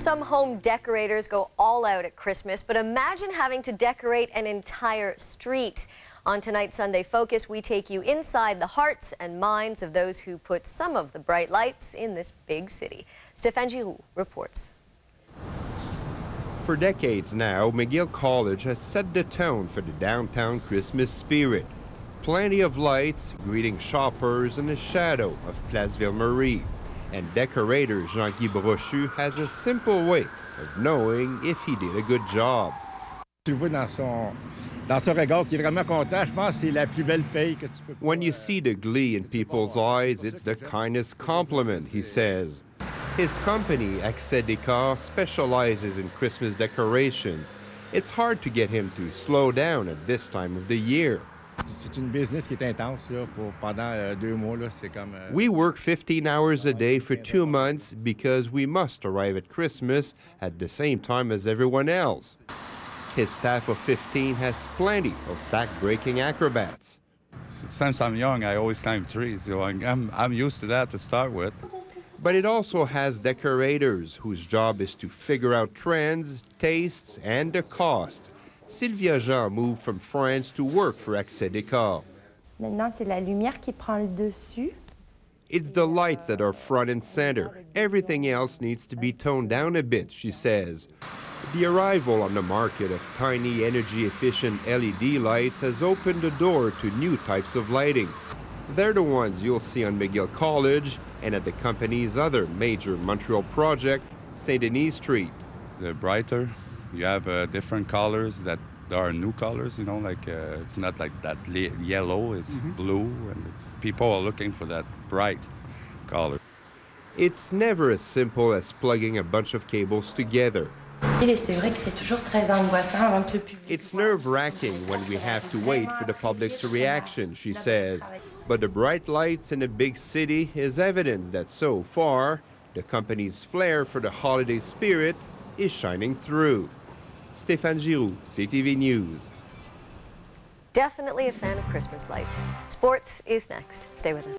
Some home decorators go all out at Christmas, but imagine having to decorate an entire street. On tonight's Sunday Focus, we take you inside the hearts and minds of those who put some of the bright lights in this big city. Stéphane Giroux reports. For decades now, McGill College has set the tone for the downtown Christmas spirit. Plenty of lights greeting shoppers in the shadow of Place Ville-Marie. And decorator Jean-Guy Brochu has a simple way of knowing if he did a good job. Tu vois dans son, dans son regard qui est vraiment content. Je pense c'est la plus belle paye que tu peux When you see the glee in people's eyes, it's the kindest compliment, he says. His company, Accès Décor, specializes in Christmas decorations. It's hard to get him to slow down at this time of the year. C'est une business qui est intense là, pour, pendant euh, deux mois. Là, c'est comme, euh, We work 15 hours a day for two months because we must arrive at Christmas at the same time as everyone else. His staff of 15 has plenty of back-breaking acrobats. Since I'm young, I always climb trees, so I'm, I'm used to that to start with. But it also has decorators whose job is to figure out trends, tastes, and the cost. Sylvia Jean moved from France to work for Accès Décor. Maintenant, c'est la lumière qui prend le dessus. It's the lights that are front and center. Everything else needs to be toned down a bit, she says. The arrival on the market of tiny energy efficient LED lights has opened the door to new types of lighting. They're the ones you'll see on McGill College and at the company's other major Montreal project, St. Denis Street. The brighter, you have uh, different colors that there are new colors, you know, like uh, it's not like that li- yellow, it's blue, and it's, people are looking for that bright color. It's never as simple as plugging a bunch of cables together. Et c'est vrai que c'est toujours très angoissant avant que le public. It's nerve wracking when we have to wait for the public's reaction, she says. But the bright lights in a big city is evidence that so far, the company's flair for the holiday spirit is shining through. Stéphane Giroux, CTV News. Definitely a fan of Christmas lights. Sports is next. Stay with us.